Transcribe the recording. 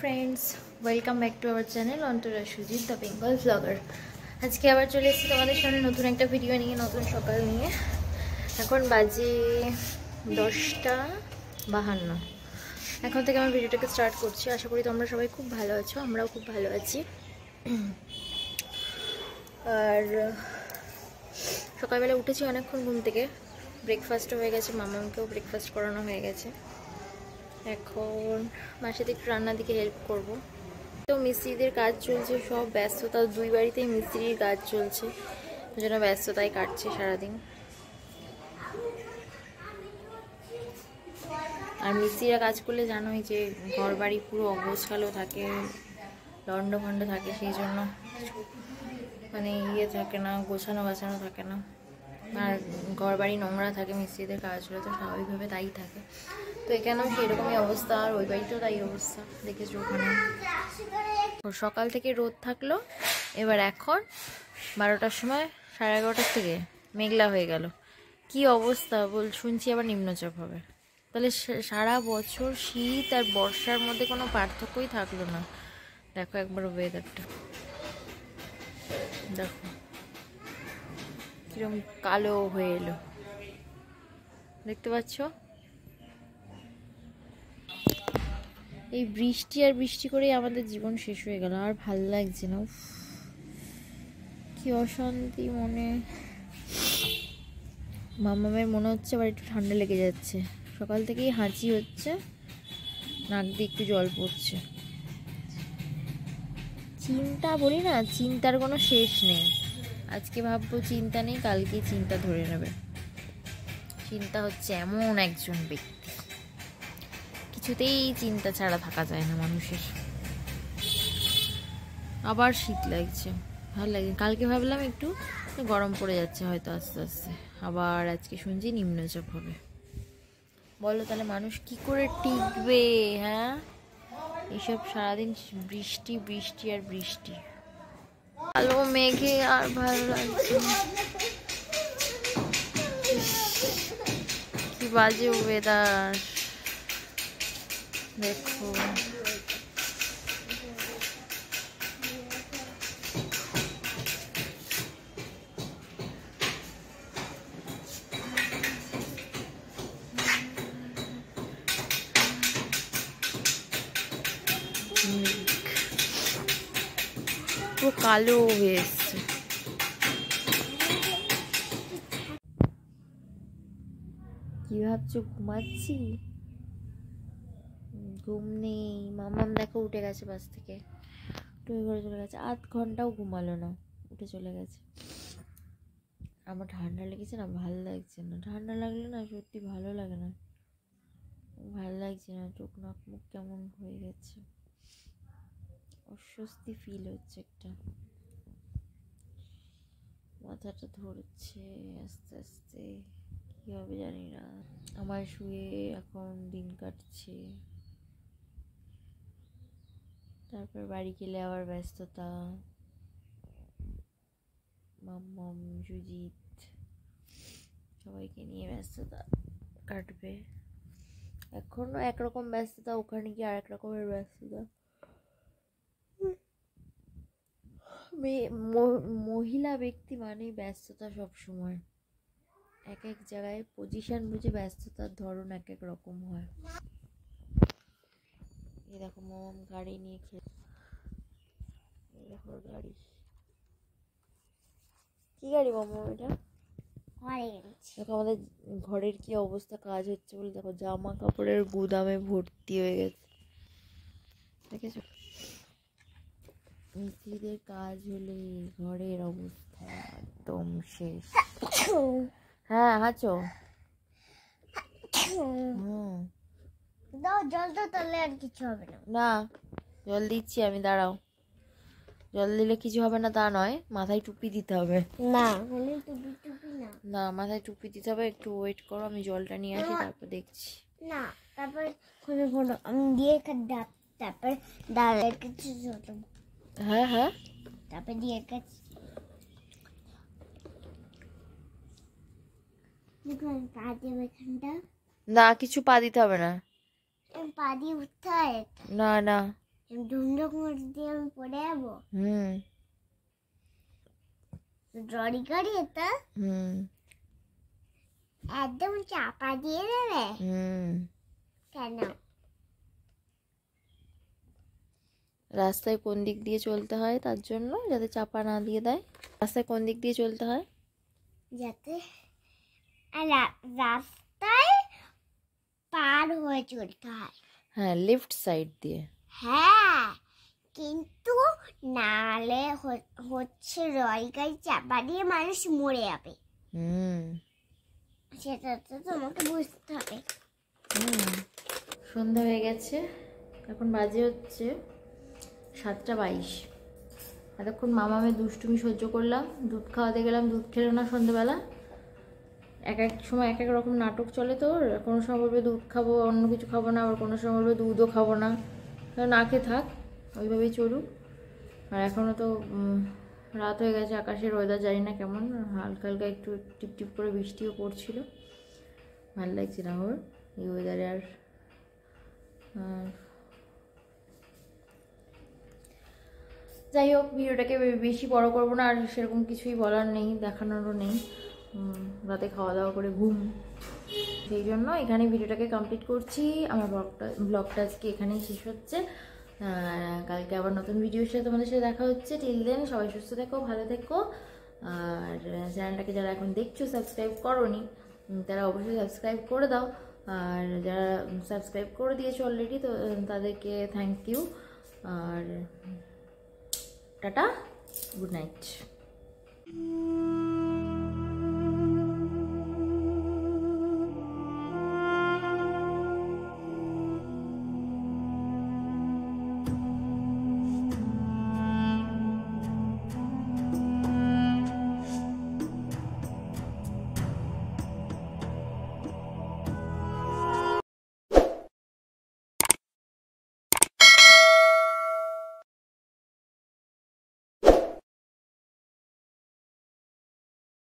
Friends welcome back to our channel Antara Sujit the Bengal blogger আজকে আবার চলে এসেছি তোমাদের সামনে নতুন একটা ভিডিও নিয়ে, নতুন সকাল নিয়ে। এখন বাজে দশটা বাহান্ন। এখন থেকে আমার ভিডিওটাকে স্টার্ট করছি। আশা করি তোমরা সবাই খুব ভালো আছো, আমরাও খুব ভালো আছি। আর, সকালবেলা উঠেছি অনেকক্ষণ ঘুম থেকে। ব্রেকফাস্টও হয়ে গেছে মামাকেও ব্রেকফাস্ট করানো হয়ে গেছে। এখন মার সাথে একটু রান্নার দিকে হেল্প করব। তো মিস্ত্রিদের কাজ চলছে, সব ব্যস্ততা, দুই বাড়িতেই মিস্ত্রির কাজ চলছে। জন্য ব্যস্ততায় কাটছে সারাদিন। আর মিস্ত্রিরা কাজ করলে জানোই যে ঘর বাড়ি পুরো অগোছালো থাকে দণ্ড ফণ্ড থাকে, সেই জন্য মানে ইয়ে থাকে না, গোছানো গাছানো থাকে না। আর ঘর বাড়ি নোংরা থাকে মিস্ত্রিদের কাজ তো স্বাভাবিকভাবে তাই থাকে। তো এখানেও সেরকমই অবস্থা, আর ওই বাড়িতেও তাই অবস্থা, দেখেছ ওখানে। সকাল থেকে রোদ থাকল, এবার এখন বারোটার সময় সাড়ে এগারোটার থেকে মেঘলা হয়ে গেল। কি অবস্থা? বল, শুনছি আবার নিম্নচাপ হবে। তাহলে সারা বছর শীত আর বর্ষার মধ্যে কোনো পার্থক্যই থাকল না। দেখো একবার ওয়েদারটা দেখো, কিরম কালো হয়ে এলো। দেখতে পাচ্ছ? এই বৃষ্টি আর বৃষ্টি করেই আমাদের জীবন শেষ হয়ে গেল। আর ভালো লাগছে না কি অশান্তি মনে। মামামের মনে হচ্ছে আবার একটু ঠান্ডা লেগে যাচ্ছে। সকাল থেকেই হাঁচি হচ্ছে, নাক দিয়ে একটু জল পড়ছে। চিন্তা বলি না, চিন্তার কোনো শেষ নেই। আজকে ভাববো চিন্তা নেই কালকে চিন্তা ধরে নেবে। চিন্তা হচ্ছে এমন একজন ব্যক্তি। কিছুতেই চিন্তা ছাড়া থাকা যায় না মানুষের। আবার শীত লাগছে, ভালো লাগে। কালকে ভাবলাম একটু গরম পড়ে যাচ্ছে হয়তো আস্তে আস্তে। আবার আজকে শুনছি নিম্নচাপ হবে। বলো তাহলে মানুষ কি করে টিকবে হ্যাঁ? এইসব সারাদিন বৃষ্টি বৃষ্টি আর বৃষ্টি। কালো মেঘে আর ভালো লাগছে কি বাজে ওয়েদার দেখো পুরো কালো হয়ে এসছে কি ভাবছ ঘুমাচ্ছি ঘুম নেই। মামাম দেখো উঠে গেছে বাস থেকে। টুয়ে ঘরে চলে গেছে। আধ ঘন্টাও ঘুমালো না, উঠে চলে গেছে। আমার ঠান্ডা লেগেছে না, ভালো লাগছে না। ঠান্ডা লাগলে না সত্যি ভালো লাগে না। ভালো লাগছে না, চোখ নাক মুখ কেমন হয়ে গেছে। অস্বস্তি ফিল হচ্ছে একটা। মাথাটা ধরছে আস্তে আস্তে। কী হবে জানি না। আমার শুয়ে এখন দিন কাটছে। তারপর বাড়ি গেলে আবার ব্যস্ততা। মাম্মাম, সুজিত সবাইকে নিয়ে ব্যস্ততা কাটবে। এখনও একরকম ব্যস্ততা, ওখানে গিয়ে আরেক রকমের ব্যস্ততা। মহিলা ব্যক্তি মানেই ব্যস্ততা সব সময় এক এক জায়গায় পজিশন বুঝে ব্যস্ততার ধরন এক এক রকম হয়। এই দেখো মোম গাড়ি নিয়ে খেয়ে দেখো গাড়ি। কি গাড়ি মামা এটা? দেখো আমাদের ঘরের কি অবস্থা কাজ হচ্ছে বলে দেখো জামা কাপড়ের গুদামে ভর্তি হয়ে গেছে। দেখেছ? মিস্ত্রিদের কাজ হলে ঘরের অবস্থা একদম শেষ। হ্যাঁ হাঁচো। হুম। দাও জল তো তাহলে আর কিছু হবে না। না জল দিচ্ছি আমি দাঁড়াও। জল দিলে কিছু হবে না তা নয় মাথায় টুপি দিতে হবে। না টুপি টুপি না। না মাথায় টুপি দিতে হবে একটু ওয়েট করো আমি জলটা নিয়ে আসি তারপর দেখছি। না তারপর খুলে ফোটো আমি দিয়ে ডাব তারপর ডালের কিছু হ্যাঁ হ্যাঁ। তারপর দিয়ে কাছে না কিছু পা দিতে হবে না। পা দিয়ে উঠতে হয় না না। ধুমধুম করে দিয়ে আমি পড়ে যাব। হুম। ডরি করি তো হুম। একদম চাপা দিয়ে দেবে। হুম। কেন? রাস্তায় কোন দিক দিয়ে চলতে হয় তার জন্য যাতে চাপা না দিয়ে দেয়? রাস্তায় কোন দিক দিয়ে চলতে হয়? যাতে আর রা- রাস্তায় পার হয়ে চলতে হয়। হ্যাঁ লেফট সাইড দিয়ে। হ্যাঁ কিন্তু নালে হচ্ছে রয়গাই চাপা দিয়ে মানুষ মরে যাবে। হুম। সেটা তো তোমাকে বুঝতে হবে। হুম সন্ধ্যা হয়ে গেছে। এখন বাজে হচ্ছে সাতটা বাইশ। এতক্ষণ মামামের দুষ্টুমি সহ্য করলাম দুধ খাওয়াতে গেলাম দুধ খেলো না সন্ধ্যেবেলা। এক এক সময় এক এক রকম নাটক চলে তো কোনো সময় বলবে দুধ খাব, অন্য কিছু খাব না, আবার কোনো সময় বলবে দুধও খাব না। না খেয়ে থাক, ওইভাবেই চলুক। আর এখনও তো রাত হয়ে গেছে, আকাশের ওয়েদার জানি না কেমন, হালকা হালকা একটু টিপ টিপ করে বৃষ্টিও পড়ছিল। ভালো লাগছে না ওর, এই ওয়েদারে আর যাই হোক, ভিডিওটাকে বেশি বড় করব না, আর সেরকম কিছুই বলার নেই, দেখানোরও নেই। রাতে খাওয়া দাওয়া করে ঘুম। সেই জন্য এখানে ভিডিওটাকে কমপ্লিট করছি। আমার ব্লগটা ব্লগটা আজকে এখানেই শেষ হচ্ছে। কালকে আবার নতুন ভিডিওর সাথে তোমাদের সাথে দেখা হচ্ছে। টিল দেন সবাই সুস্থ থেকো, ভালো থেকো। আর চ্যানেলটাকে যারা এখন দেখছ সাবস্ক্রাইব করোনি তারা অবশ্যই সাবস্ক্রাইব করে দাও। আর যারা সাবস্ক্রাইব করে দিয়েছ অলরেডি তো তাদেরকে থ্যাংক ইউ আর টাটা গুড নাইট